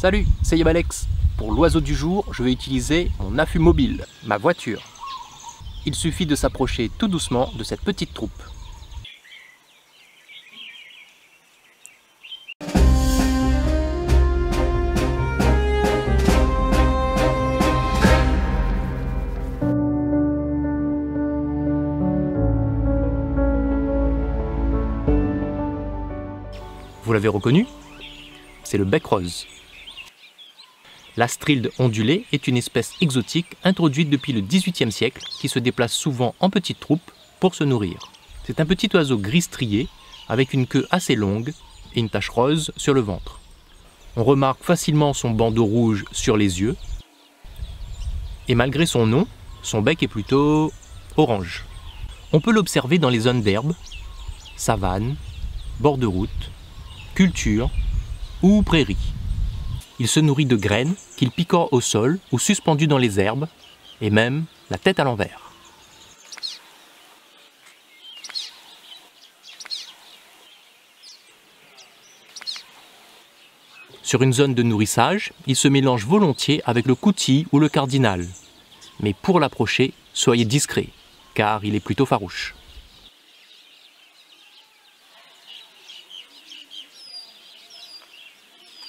Salut, c'est Yabalex. Pour l'oiseau du jour, je vais utiliser mon affût mobile, ma voiture. Il suffit de s'approcher tout doucement de cette petite troupe. Vous l'avez reconnu? C'est le bec rose. L'astrilde ondulée est une espèce exotique introduite depuis le XVIIIe siècle qui se déplace souvent en petites troupes pour se nourrir. C'est un petit oiseau gris strié avec une queue assez longue et une tache rose sur le ventre. On remarque facilement son bandeau rouge sur les yeux. Et malgré son nom, son bec est plutôt orange. On peut l'observer dans les zones d'herbe, savane, bord de route, culture ou prairie. Il se nourrit de graines qu'il picore au sol ou suspendues dans les herbes, et même la tête à l'envers. Sur une zone de nourrissage, il se mélange volontiers avec le coutil ou le cardinal. Mais pour l'approcher, soyez discret, car il est plutôt farouche.